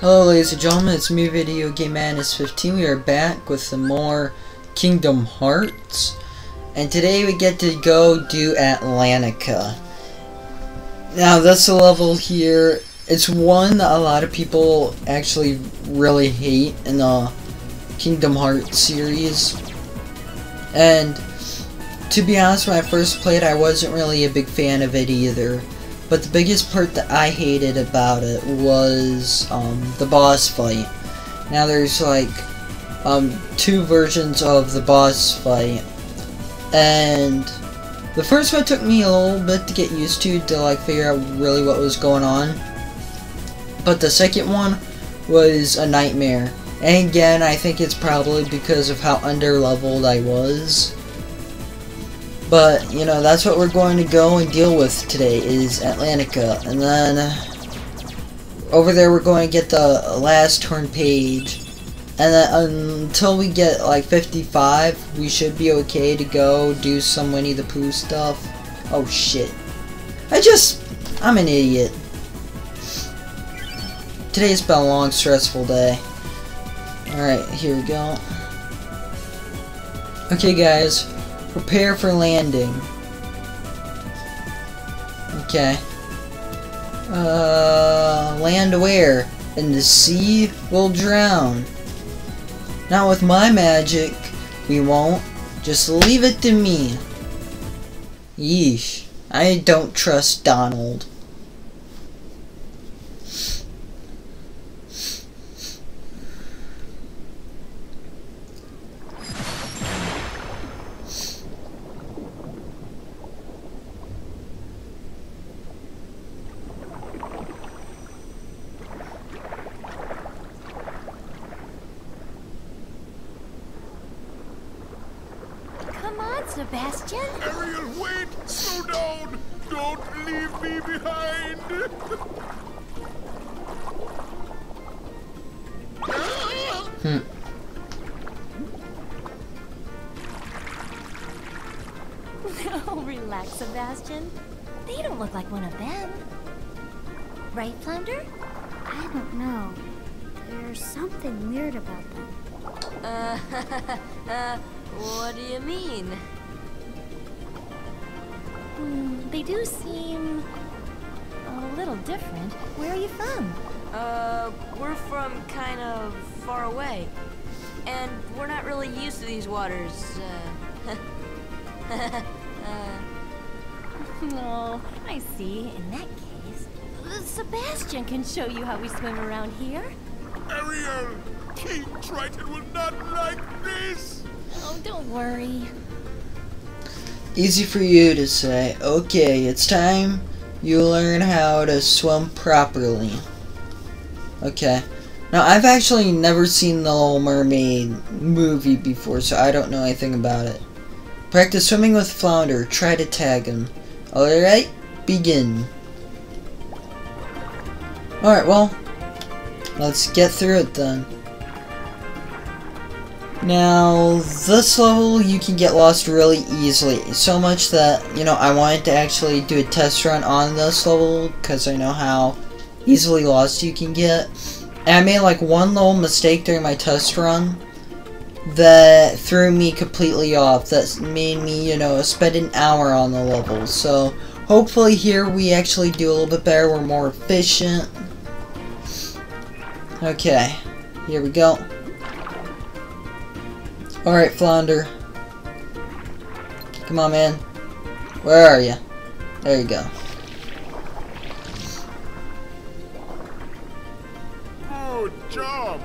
Hello ladies and gentlemen, it's me Video Game Madness 15. We are back with some more Kingdom Hearts. And today we get to go do Atlantica. Now this a level here, it's one that a lot of people actually really hate in the Kingdom Hearts series. And to be honest, when I first played I wasn't really a big fan of it either. But the biggest part that I hated about it was um, the boss fight. Now there's like um, two versions of the boss fight. And the first one took me a little bit to get used to, to like figure out really what was going on. But the second one was a nightmare. And again, I think it's probably because of how underleveled I was. But, you know, that's what we're going to go and deal with today, is Atlantica. And then, over there we're going to get the last torn page. And then until we get, like, 55, we should be okay to go do some Winnie the Pooh stuff. Oh, shit. I just... I'm an idiot. Today's been a long, stressful day. Alright, here we go. Okay, guys. Prepare for landing. Okay. Uh, land where? In the sea? We'll drown. Not with my magic. We won't. Just leave it to me. Yeesh. I don't trust Donald. Come on, Sebastian. Ariel, wait! Slow down! Don't leave me behind! Hmm. Oh, relax, Sebastian. They don't look like one of them. Right, Flounder? I don't know. There's something weird about them. Uh, uh, what do you mean? Hmm, they do seem a little different. Where are you from? Uh, we're from kind of far away. And we're not really used to these waters. Uh, uh, Oh, I see. In that case, uh, Sebastian can show you how we swim around here. Ariel! King Triton will not like this! Oh, don't worry. Easy for you to say. Okay, it's time you learn how to swim properly. Okay. Now, I've actually never seen the Little Mermaid movie before, so I don't know anything about it. Practice swimming with Flounder. Try to tag him. Alright, begin. Alright, well, let's get through it then. Now, this level you can get lost really easily. So much that, you know, I wanted to actually do a test run on this level because I know how easily lost you can get. And I made like one little mistake during my test run that threw me completely off. That made me, you know, spend an hour on the level. So, hopefully here we actually do a little bit better. We're more efficient. Okay, here we go. Alright, Flounder. Come on, man. Where are you? There you go. Oh, Good job!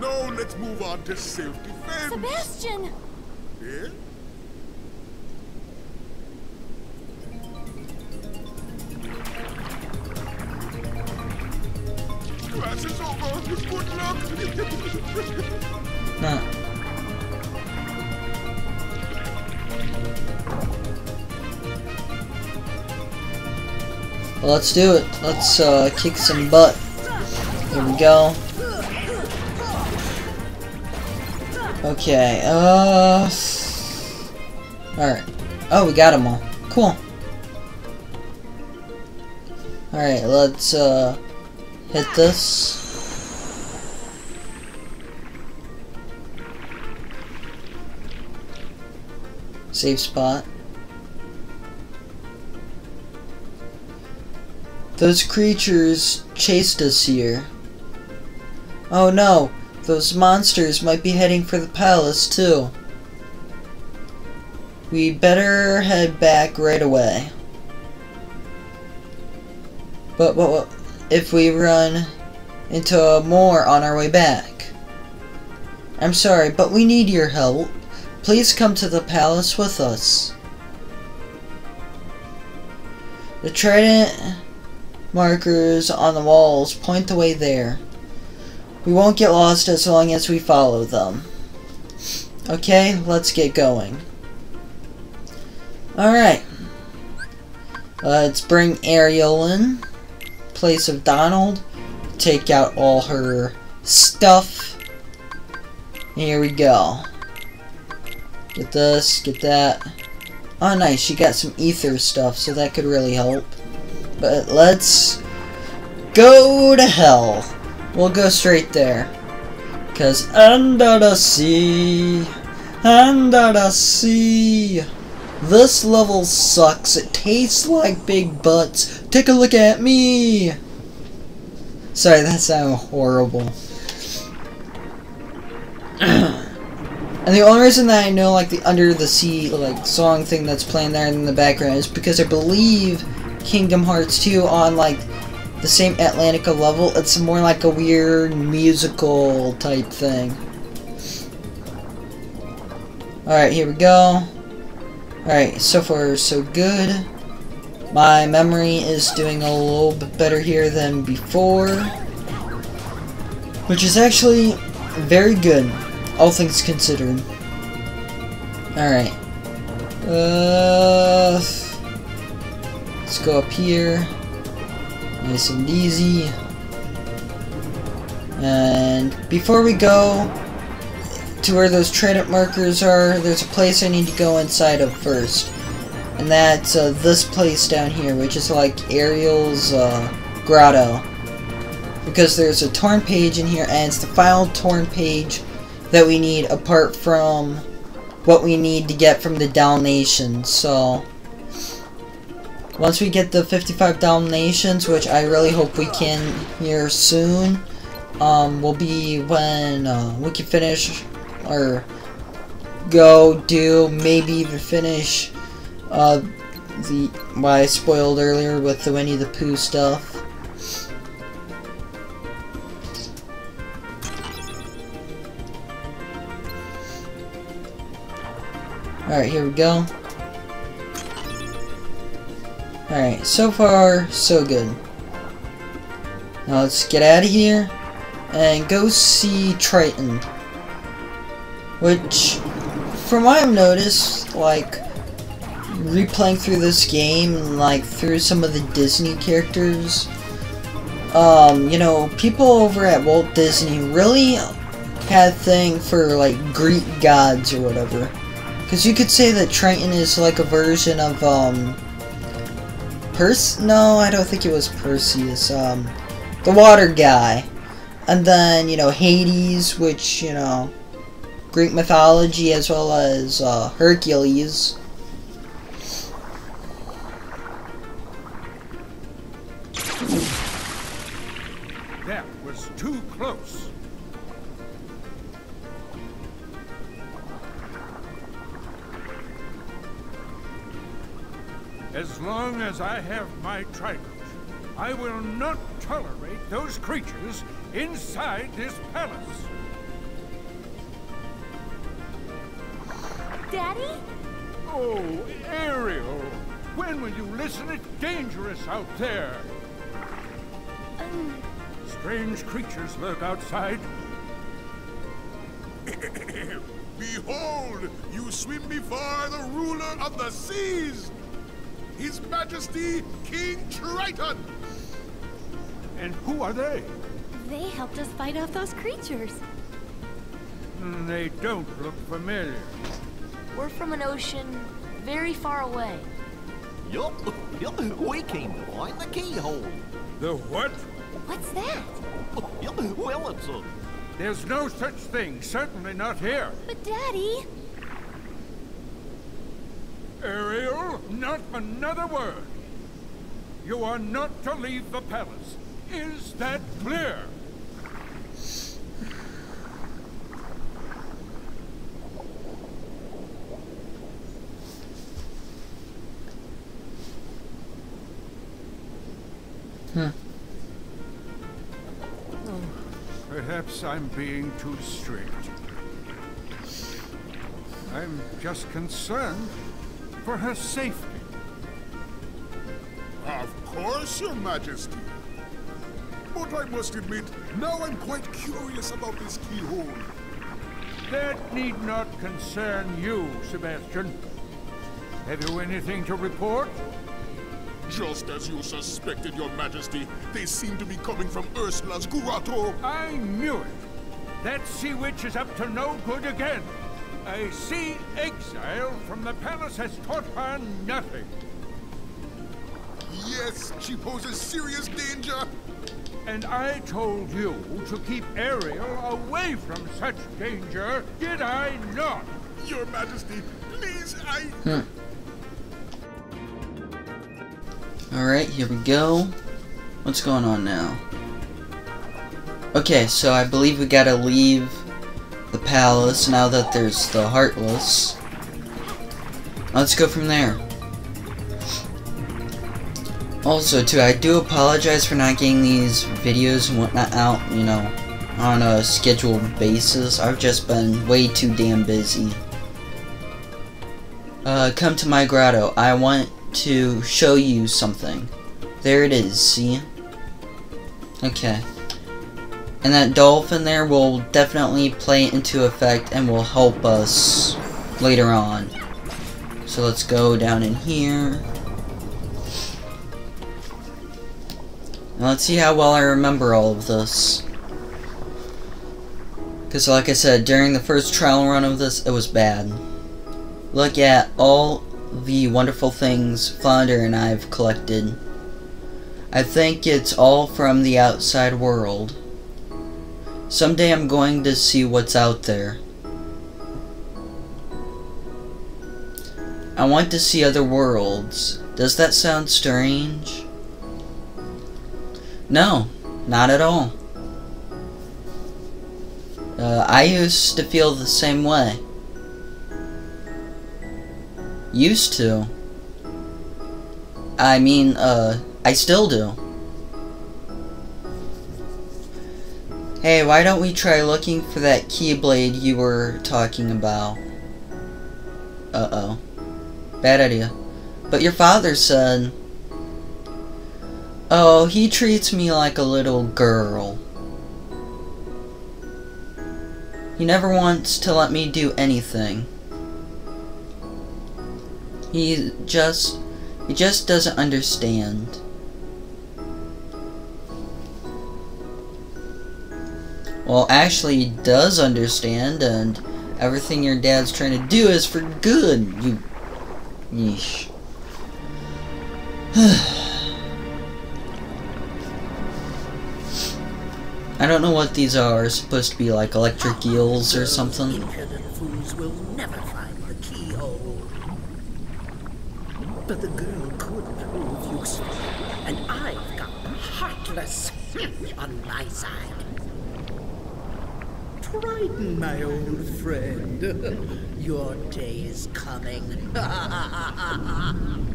Now let's move on to self-defense. Sebastian! Yeah? Class is over. Good luck. Nah. Well, let's do it. Let's uh, kick some butt. Here we go. Okay, uh... Alright. Oh, we got them all. Cool. Alright, let's uh, hit this. Safe spot. Those creatures chased us here. Oh no, those monsters might be heading for the palace too. We better head back right away. But what if we run into more on our way back? I'm sorry, but we need your help. Please come to the palace with us. The trident markers on the walls point the way there. We won't get lost as long as we follow them. Okay, let's get going. Alright. Let's bring Ariel in. Place of Donald. Take out all her stuff. Here we go. Get this, get that. Oh nice, she got some ether stuff, so that could really help. But let's go to hell. We'll go straight there. Cause under the sea, under the sea. This level sucks. It tastes like big butts. Take a look at me. Sorry, that sounded horrible. and the only reason that I know like the Under the Sea like song thing that's playing there in the background is because I believe Kingdom Hearts 2 on like the same Atlantica level, it's more like a weird musical type thing. Alright, here we go. Alright, so far so good. My memory is doing a little bit better here than before. Which is actually very good, all things considered. Alright. Uh, let's go up here. Nice and easy. And before we go, to where those trident markers are, there's a place I need to go inside of first. And that's uh, this place down here, which is like Ariel's uh, grotto. Because there's a torn page in here, and it's the final torn page that we need apart from what we need to get from the Dalmatians. So, once we get the 55 Dalmatians, which I really hope we can here soon, um, will be when uh, we can finish or go do maybe even finish uh, the what I spoiled earlier with the Winnie the Pooh stuff. Alright, here we go. Alright, so far, so good. Now let's get out of here and go see Triton. Which, from what I've noticed, like, replaying through this game, like, through some of the Disney characters, um, you know, people over at Walt Disney really had thing for, like, Greek gods or whatever. Because you could say that Triton is like a version of, um, No, I don't think it was Perseus, um, the water guy. And then, you know, Hades, which, you know, Greek mythology as well as uh, Hercules. As long as I have my trident, I will not tolerate those creatures inside this palace. Daddy? Oh, Ariel! When will you listen? It's dangerous out there. Um, Strange creatures lurk outside. Behold, you swim before the ruler of the seas, His Majesty King Triton. And who are they? they helped us fight off those creatures. Mm, They don't look familiar. We're from an ocean very far away. Yup, yup, we came to find the keyhole. The what? What's that? Yup, well, it's a... There's no such thing, certainly not here. But Daddy, Ariel, not another word. You are not to leave the palace. Is that clear? Hmm. Perhaps I'm being too strict. I'm just concerned for her safety. Of course, Your Majesty. But I must admit, now I'm quite curious about this keyhole. That need not concern you, Sebastian. Have you anything to report? Just as you suspected, Your Majesty, they seem to be coming from Ursula's grotto. I knew it. That sea witch is up to no good again. A sea exile from the palace has taught her nothing. Yes, she poses serious danger. And I told you to keep Ariel away from such danger, did I not? Your Majesty, please, I... Hmm. Alright, here we go. What's going on now? Okay, so I believe we gotta leave the palace now that there's the Heartless. Let's go from there. Also, too, I do apologize for not getting these videos and whatnot out, you know, on a scheduled basis. I've just been way too damn busy. Uh, come to my grotto. I want to show you something. There it is, see? Okay. And that dolphin there will definitely play into effect and will help us later on. So let's go down in here. Let's see how well I remember all of this. Because like I said, during the first trial run of this, it was bad. Look at all the wonderful things Flounder and I have collected. I think it's all from the outside world. Someday I'm going to see what's out there. I want to see other worlds. Does that sound strange? No, not at all. Uh, I used to feel the same way. Used to. I mean, uh, I still do. Hey, why don't we try looking for that Keyblade you were talking about? Uh-oh. Bad idea. But your father said... Oh, he treats me like a little girl. He never wants to let me do anything. He just... He just doesn't understand. Well, Ashley does understand, and everything your dad's trying to do is for good. You... Yeesh. I don't know what these are. Supposed to be like electric eels or something. Keyhole. Oh. But the girl could prove useful, and I've got heartless on my side. My old friend, your day is coming.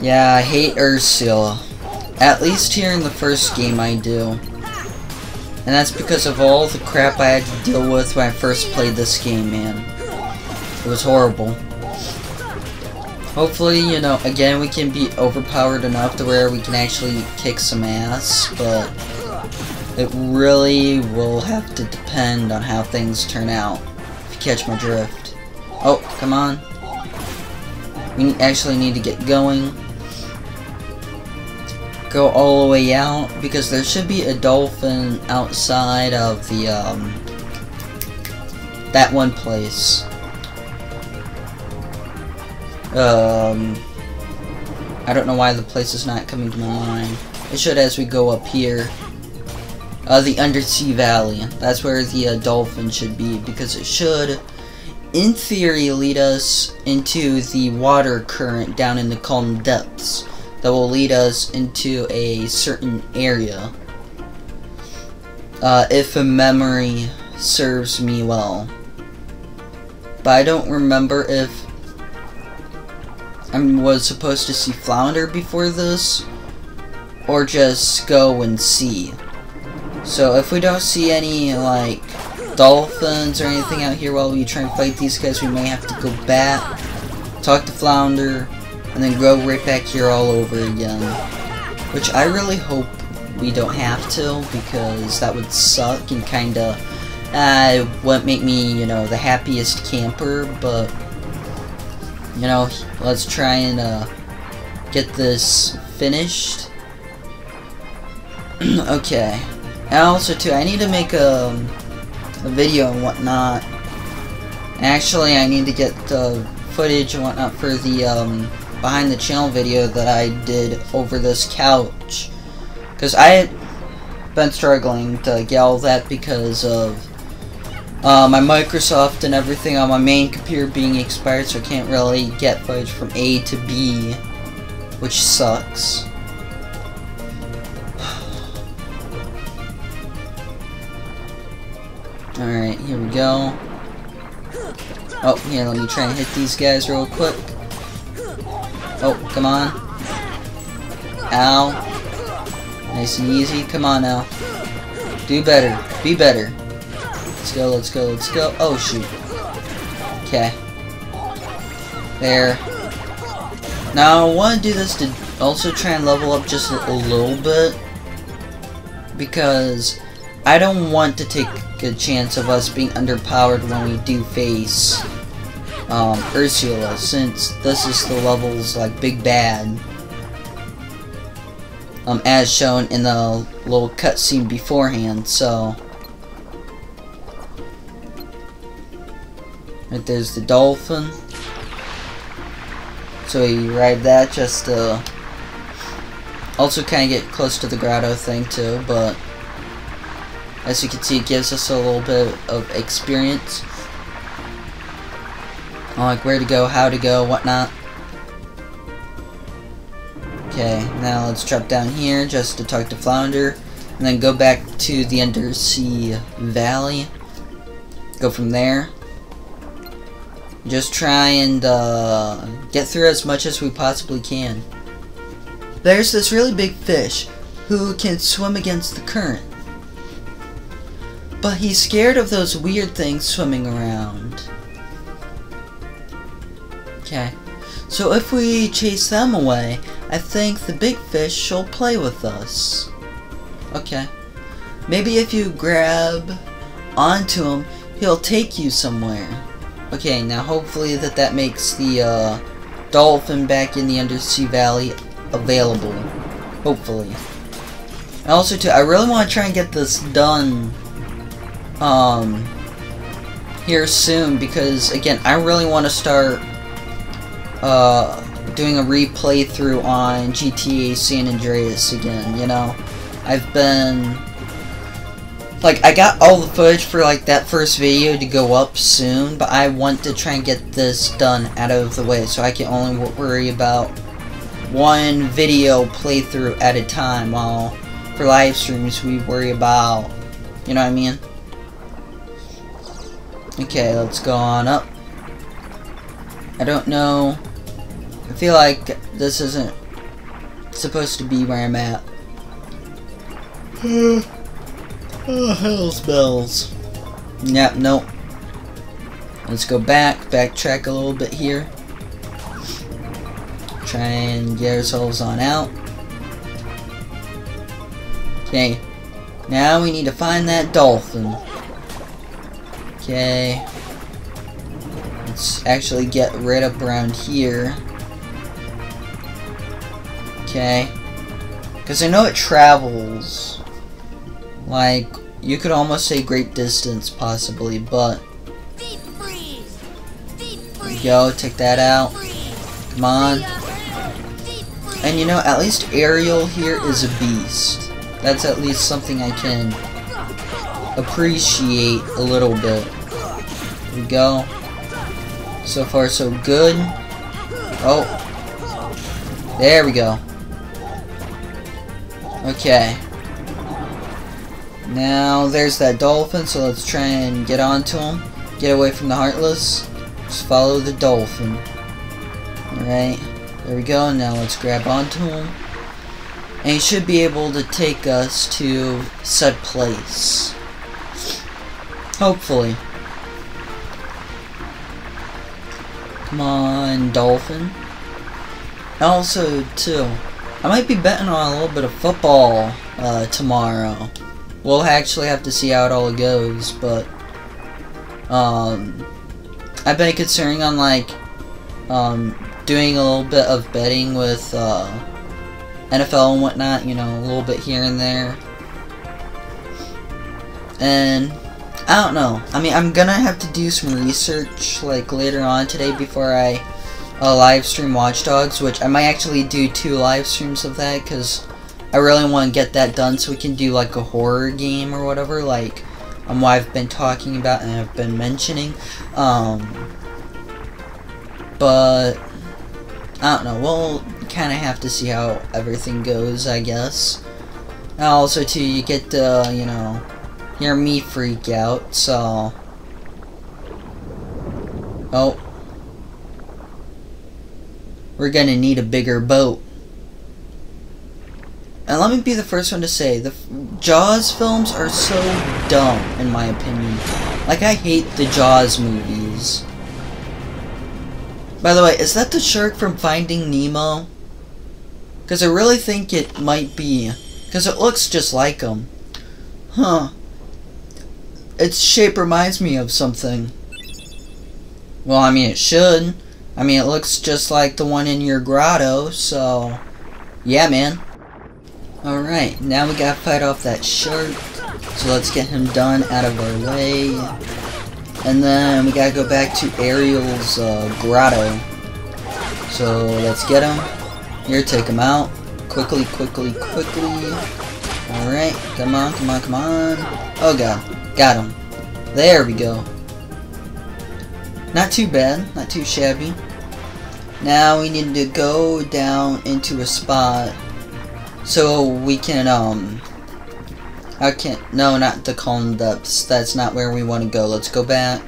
Yeah, I hate Ursula. At least here in the first game I do. And that's because of all the crap I had to deal with when I first played this game, man. It was horrible. Hopefully, you know, again, we can be overpowered enough to where we can actually kick some ass, but it really will have to depend on how things turn out, if you catch my drift. Oh, come on. We actually need to get going. Go all the way out, because there should be a dolphin outside of the, um, that one place. Um, I don't know why the place is not coming to my mind. It should as we go up here. uh, the Undersea Valley. That's where the uh, dolphin should be because it should, in theory, lead us into the water current down in the calm depths that will lead us into a certain area. Uh, if a memory serves me well. But I don't remember if I was supposed to see flounder before this or just go and see. So if we don't see any like dolphins or anything out here while we try and fight these guys, we may have to go back, talk to flounder, and then go right back here all over again. Which I really hope we don't have to because that would suck and kinda uh, wouldn't make me, you know, the happiest camper, but you know, let's try and uh, get this finished. okay. And also, too, I need to make a, a video and whatnot. Actually, I need to get the footage and whatnot for the um, behind the channel video that I did over this couch. Because I had been struggling to get all that because of uh, my Microsoft and everything on my main computer being expired, so I can't really get footage from A to B, which sucks. Alright, here we go. Oh, here, let me try and hit these guys real quick. Oh, come on. Ow. Nice and easy. Come on now. Do better. Be better. Let's go, let's go, let's go. Oh, shoot. Okay. There. Now, I want to do this to also try and level up just a little bit. Because I don't want to take a chance of us being underpowered when we do face um, Ursula, since this is the levels like Big Bad. Um, as shown in the little cutscene beforehand, so... There's the dolphin. So we ride that just to also kind of get close to the grotto thing too, but as you can see, it gives us a little bit of experience. Like where to go, how to go, whatnot. Okay, now let's drop down here just to talk to Flounder. And then go back to the Undersea Valley. Go from there. Just try and uh, get through as much as we possibly can. There's this really big fish who can swim against the current. But he's scared of those weird things swimming around. Okay. So if we chase them away, I think the big fish will play with us. Okay. Maybe if you grab onto him, he'll take you somewhere. Okay, now hopefully that that makes the uh, dolphin back in the Undersea Valley available. Hopefully. And also, too, I really want to try and get this done um, here soon because, again, I really want to start uh, doing a replay through on GTA San Andreas again, you know? I've been... Like, I got all the footage for, like, that first video to go up soon, but I want to try and get this done out of the way so I can only worry about one video playthrough at a time while for live streams we worry about, you know what I mean? Okay, let's go on up. I don't know. I feel like this isn't supposed to be where I'm at. Hmm. Oh, hell's bells. Yep, nope. Let's go back, backtrack a little bit here. Try and get ourselves on out. Okay. Now we need to find that dolphin. Okay. Let's actually get right up around here. Okay. Because I know it travels. Like, you could almost say great distance, possibly, but... You go, take that out. Come on. And you know, at least Ariel here is a beast. That's at least something I can appreciate a little bit. We go. So far, so good. Oh. There we go. Okay. Now, there's that dolphin, so let's try and get onto him. Get away from the Heartless. Just follow the dolphin. Alright. There we go. Now let's grab onto him. And he should be able to take us to said place. Hopefully. Come on, dolphin. Also, too, I might be betting on a little bit of football uh, tomorrow. We'll actually have to see how it all goes, but um, I've been considering on like um, doing a little bit of betting with uh, NFL and whatnot, you know, a little bit here and there. And I don't know. I mean, I'm gonna have to do some research like later on today before I uh, live stream Watch Dogs, which I might actually do two live streams of that because I really want to get that done so we can do like a horror game or whatever, like um, what I've been talking about and I've been mentioning. Um, but I don't know. We'll kind of have to see how everything goes, I guess. And also, too, you get to, you know, hear me freak out, so... Oh. We're gonna need a bigger boat. And let me be the first one to say, the Jaws films are so dumb, in my opinion. Like, I hate the Jaws movies. By the way, is that the shark from Finding Nemo? Because I really think it might be. Because it looks just like him. Huh. Its shape reminds me of something. Well, I mean, it should. I mean, it looks just like the one in your grotto, so... Yeah, man. Alright, now we gotta fight off that shark. So let's get him done out of our way. And then we gotta go back to Ariel's uh, grotto. So let's get him. Here, take him out. Quickly, quickly, quickly. Alright, come on, come on, come on. Oh god, got him. There we go. Not too bad, not too shabby. Now we need to go down into a spot so we can, um, I can't, no, not the calm depths, that's not where we want to go, let's go back,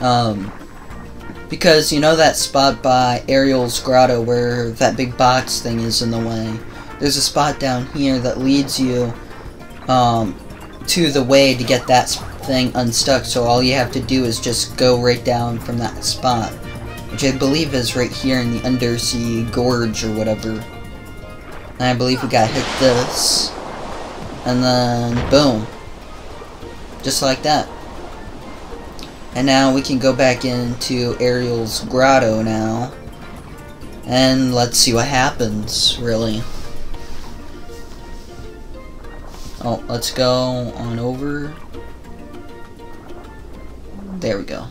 um, because you know that spot by Ariel's grotto where that big box thing is in the way, there's a spot down here that leads you, um, to the way to get that thing unstuck, so all you have to do is just go right down from that spot, which I believe is right here in the undersea gorge or whatever. And I believe we gotta hit this. And then, boom. Just like that. And now we can go back into Ariel's grotto now. And let's see what happens, really. Oh, let's go on over. There we go.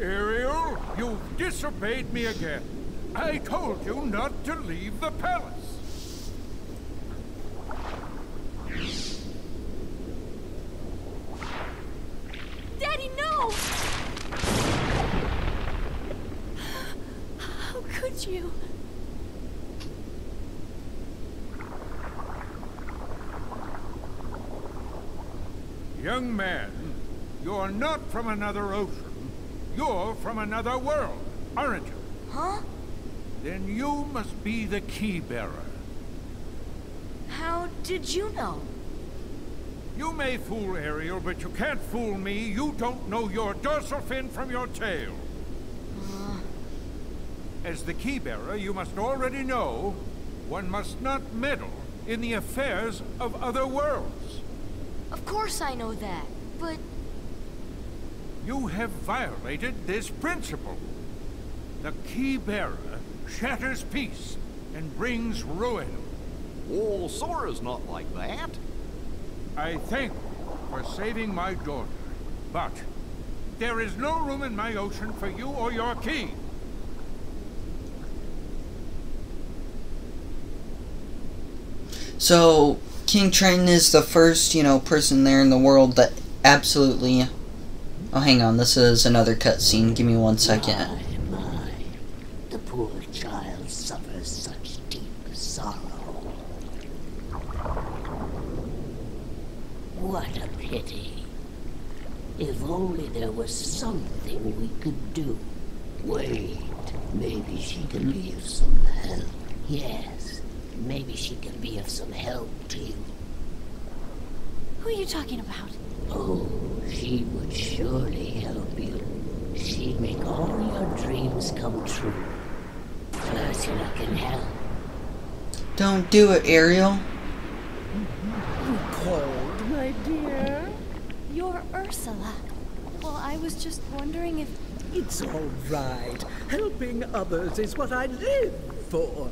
Ariel, you've disobeyed me again. I told you not to leave the palace. Daddy, no! How could you? Young man, you're not from another ocean. You're from another world, aren't you? Huh? Then you must be the key bearer. How did you know? You may fool Ariel, but you can't fool me. You don't know your dorsal fin from your tail. Uh. As the key bearer, you must already know one must not meddle in the affairs of other worlds. Of course I know that, but You have violated this principle. The key bearer shatters peace and brings ruin. Oh, Sora's not like that. I thank you for saving my daughter, but There is no room in my ocean for you or your key. So, King Triton is the first, you know, person there in the world that absolutely... Oh, hang on, this is another cutscene. Give me one second. My, my. The poor child suffers such deep sorrow. What a pity. If only there was something we could do. Wait, maybe she can be of some help. Yes, maybe she can be of some help to you. Who are you talking about? Oh, she would surely help you. She'd make all your dreams come true. Ursula can help. Don't do it, Ariel. Cold, my dear? You're Ursula. Well, I was just wondering if... It's all right. Helping others is what I live for.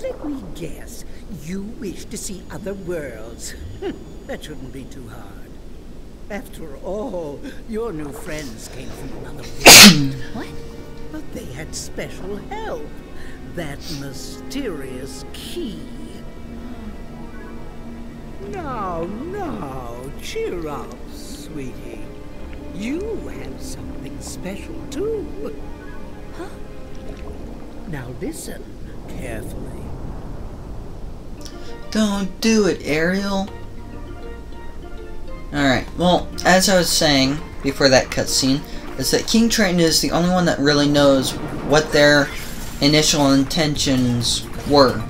Let me guess. You wish to see other worlds. that shouldn't be too hard. After all, your new friends came from another world. What? But they had special help. That mysterious key. Now, now, cheer up, sweetie. You have something special too. Huh? Now listen carefully. Don't do it, Ariel. Alright, well, as I was saying before that cutscene, is that King Triton is the only one that really knows what their initial intentions were.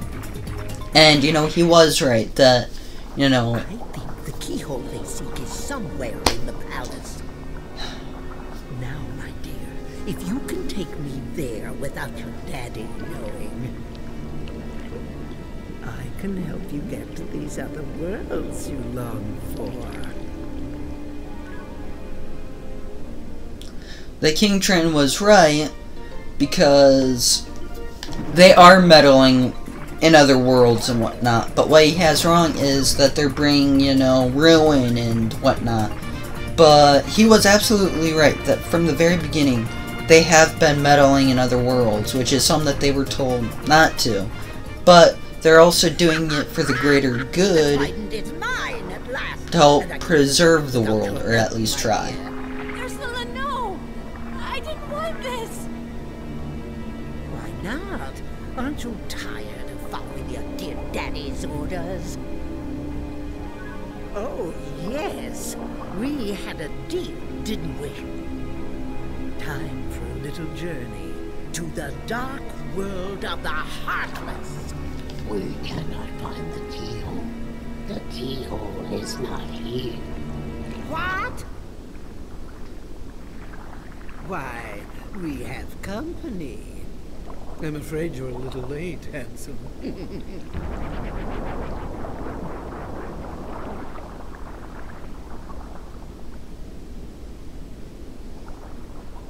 And, you know, he was right that, you know, I think the keyhole they seek is somewhere in the palace. Now, my dear, if you can take me there without your daddy knowing, I can help you get to these other worlds you long for. The King Triton was right because they are meddling in other worlds and whatnot. But what he has wrong is that they're bringing, you know, ruin and whatnot. But he was absolutely right that from the very beginning, they have been meddling in other worlds, which is something that they were told not to. But they're also doing it for the greater good Trident is mine at last. to help and I can preserve the world, or at least try. Daddy's orders? Oh, yes. We had a deal, didn't we? Time for a little journey to the dark world of the Heartless. We cannot find the keyhole. The keyhole is not here. What? Why, we have company. I'm afraid you're a little late, handsome.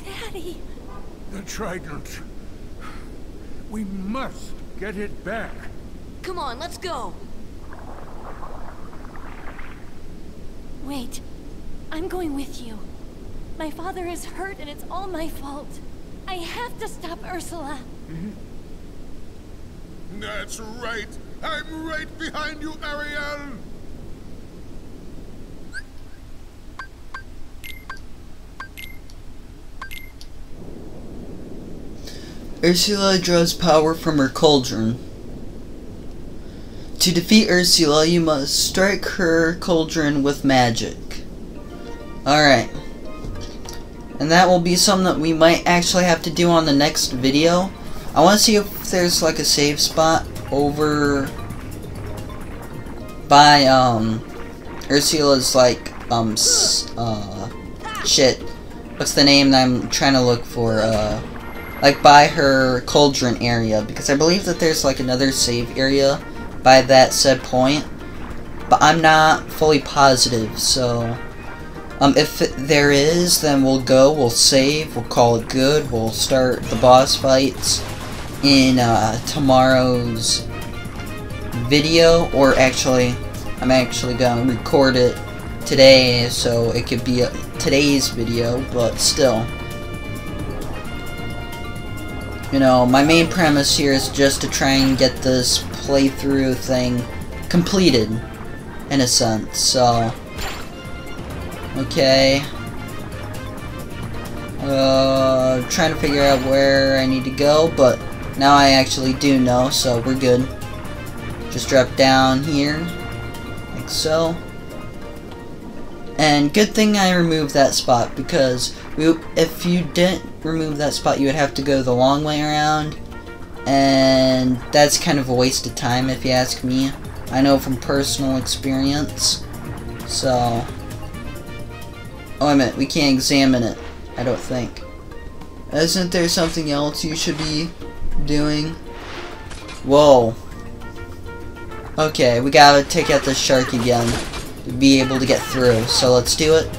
Daddy! The trident. We must get it back. Come on, let's go. Wait. I'm going with you. My father is hurt and it's all my fault. I have to stop Ursula. That's right. I'm right behind you, Ariel. Ursula draws power from her cauldron. To defeat Ursula, you must strike her cauldron with magic. Alright. And that will be something that we might actually have to do on the next video. I want to see if there's like a save spot over by um Ursula's like um uh shit. What's the name that I'm trying to look for? Uh like by her cauldron area because I believe that there's like another save area by that said point but I'm not fully positive so um, if it- there is then we'll go we'll save we'll call it good we'll start the boss fights in uh, tomorrow's video or actually I'm actually gonna record it today, so it could be a, today's video, but still. You know, my main premise here is just to try and get this playthrough thing completed, in a sense, so... Okay. Uh, trying to figure out where I need to go, but now I actually do know, so we're good. Just drop down here, like so. And good thing I removed that spot, because we, if you didn't remove that spot, you would have to go the long way around. And that's kind of a waste of time, if you ask me. I know from personal experience. So... Oh, a minute, we can't examine it. I don't think. Isn't there something else you should be doing? Whoa. Okay, we gotta take out the shark again to be able to get through. So let's do it.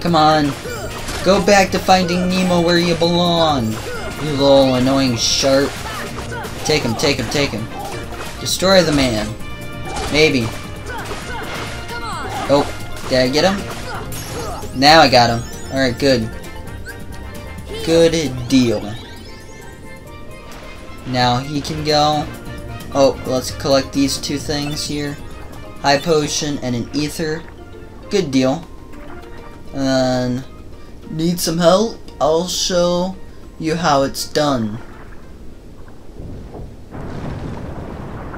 Come on. Go back to finding Nemo where you belong. You little annoying shark. Take him, take him, take him. Destroy the man. Maybe. Oh, did I get him? Now I got him. Alright, good. Good deal. Now he can go. Oh, let's collect these two things here. High potion and an ether. Good deal. And need some help? I'll show you how it's done.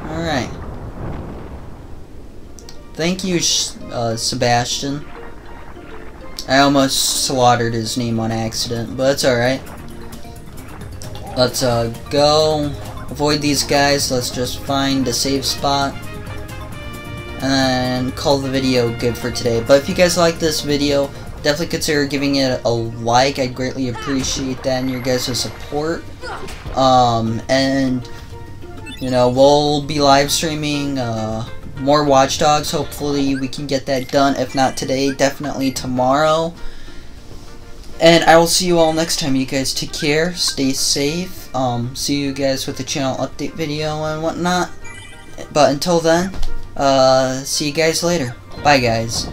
Alright. Thank you, uh, Sebastian. I almost slaughtered his name on accident, but it's alright. Let's uh, go avoid these guys. Let's just find a safe spot. And call the video good for today. But if you guys like this video, definitely consider giving it a like. I'd greatly appreciate that and your guys' support. Um, and, you know, we'll be live streaming, uh, more Watch Dogs. Hopefully we can get that done. If not today, definitely tomorrow. And I will see you all next time. You guys take care. Stay safe. Um, see you guys with the channel update video and whatnot. But until then, uh, see you guys later. Bye, guys.